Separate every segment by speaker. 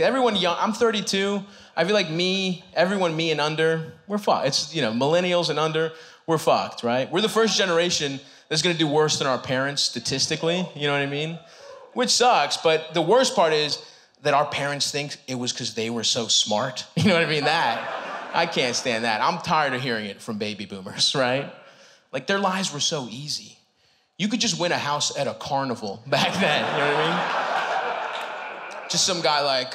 Speaker 1: everyone young, I'm 32. I feel like me, everyone me and under, we're fucked. It's, you know, millennials and under, we're fucked, right? We're the first generation that's gonna do worse than our parents statistically, you know what I mean? Which sucks, but the worst part is that our parents think it was because they were so smart. You know what I mean? That, I can't stand that. I'm tired of hearing it from baby boomers, right? Like their lives were so easy. You could just win a house at a carnival back then, you know what I mean? Just some guy like,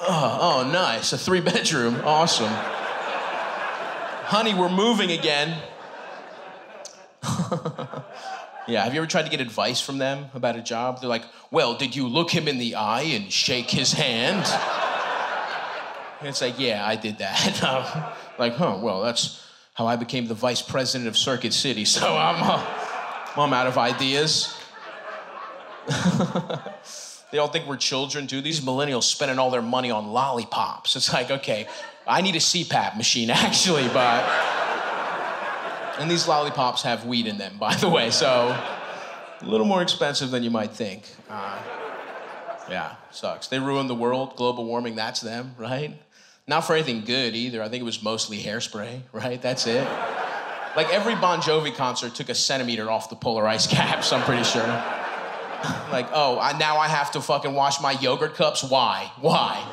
Speaker 1: oh, oh, nice, a three bedroom, awesome. Honey, we're moving again. yeah, have you ever tried to get advice from them about a job? They're like, well, did you look him in the eye and shake his hand? And it's like, yeah, I did that. like, huh, well, that's how I became the vice president of Circuit City, so I'm, uh, I'm out of ideas. They all think we're children, too. These millennials spending all their money on lollipops. It's like, okay, I need a CPAP machine, actually, but. And these lollipops have weed in them, by the way, so a little more expensive than you might think. Uh, yeah, sucks. They ruined the world, global warming, that's them, right? Not for anything good either. I think it was mostly hairspray, right? That's it. Like every Bon Jovi concert took a centimeter off the polar ice caps, I'm pretty sure. Like, oh, I, now I have to fucking wash my yogurt cups? Why? Why?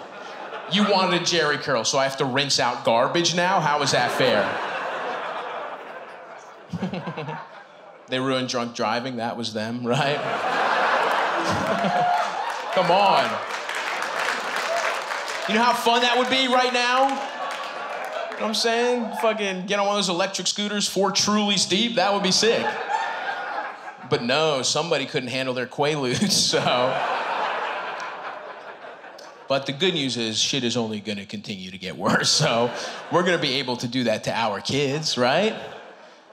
Speaker 1: You wanted a Jheri curl, so I have to rinse out garbage now? How is that fair? they ruined drunk driving, that was them, right? Come on. You know how fun that would be right now? You know what I'm saying? Fucking get on one of those electric scooters, four Trulies deep, that would be sick. But no, somebody couldn't handle their Quaaludes, so. But the good news is, shit is only gonna continue to get worse. So we're gonna be able to do that to our kids, right?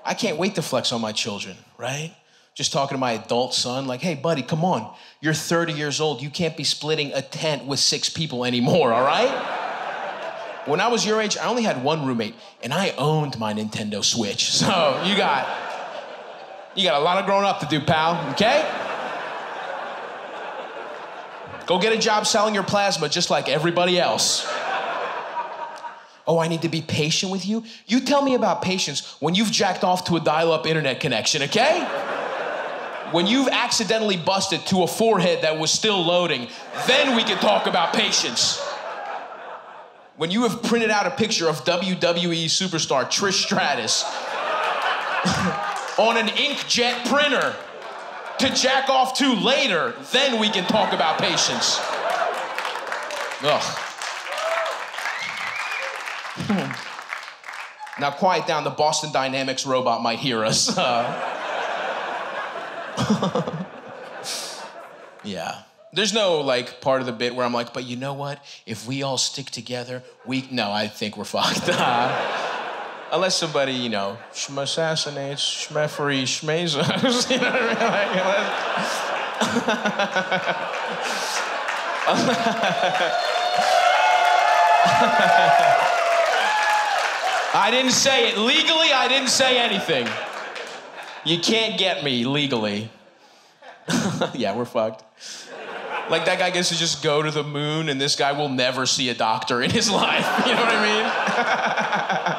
Speaker 1: I can't wait to flex on my children, right? just talking to my adult son, like, hey, buddy, come on. You're 30 years old. You can't be splitting a tent with six people anymore, all right? When I was your age, I only had one roommate, and I owned my Nintendo Switch. So you got you got a lot of growing up to do, pal, okay? Go get a job selling your plasma just like everybody else. Oh, I need to be patient with you? You tell me about patience when you've jacked off to a dial up internet connection, okay? when you've accidentally busted to a forehead that was still loading, then we can talk about patience. When you have printed out a picture of WWE superstar Trish Stratus on an inkjet printer to jack off to later, then we can talk about patience. Ugh. now, quiet down. The Boston Dynamics robot might hear us. Uh, yeah. There's no like part of the bit where I'm like, but you know what? If we all stick together, we no, I think we're fucked. Unless somebody, you know, assassinates Schmeffery Schmezos. you know what I mean? I didn't say it. Legally, I didn't say anything. You can't get me legally. yeah, we're fucked. Like that guy gets to just go to the moon, and this guy will never see a doctor in his life. You know what I mean?